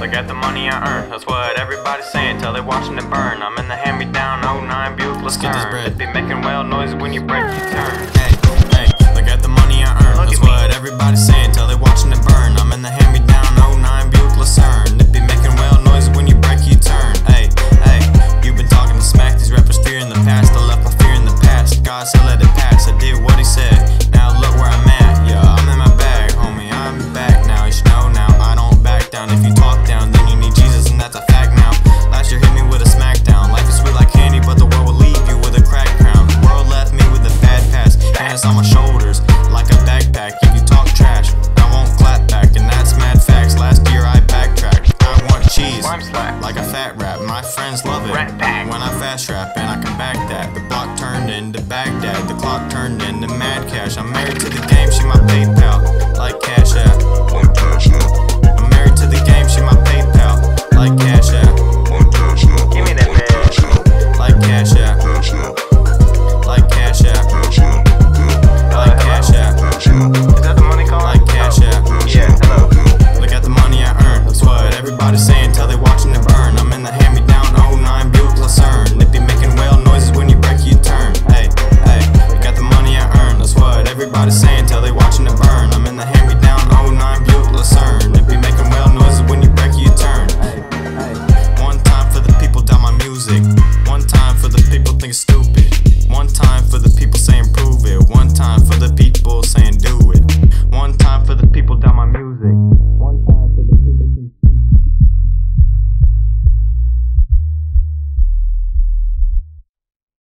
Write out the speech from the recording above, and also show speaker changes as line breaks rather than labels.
Look at the money I earn. That's what everybody's saying till they're watching it burn. I'm in the hand me down 09 Buick
Let's get this bread.
Be making well noise when you break your turn.
Hey, hey, Look at the money I
earned.
That's what everybody's saying till they're watching it burn. I'm in the hand me down 09 Buick Lucerne. My friends love it when I fast rap and I can back that. The block turned into Baghdad, the clock turned into Mad Cash. I'm married to the game.
music.
One time for the people think stupid.